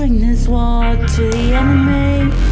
bring this war to the enemy.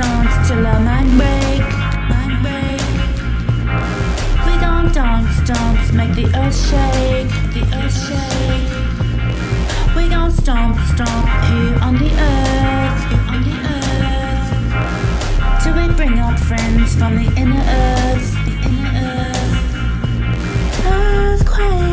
Dance, till our mind break, mind break. We gonna dance, dance, make the earth shake the earth shake. We gon' stomp, stomp here on the earth, here on the earth. Till we bring up friends from the inner earth, the inner earth. Earthquake.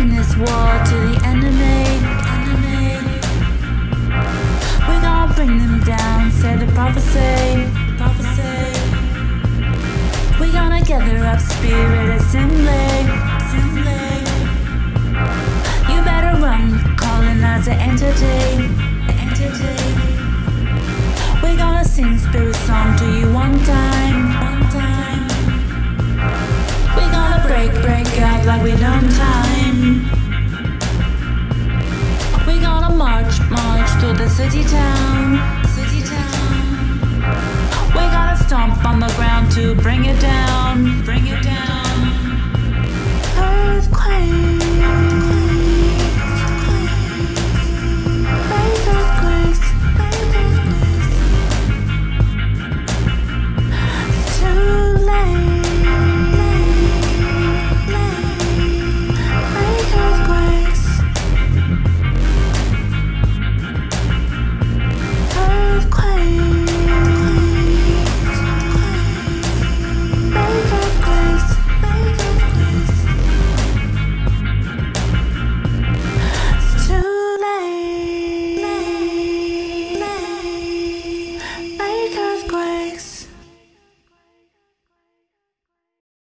Bring this war to the enemy. We're gonna bring them down, say the prophecy. prophecy. We're gonna gather up spirit assembly.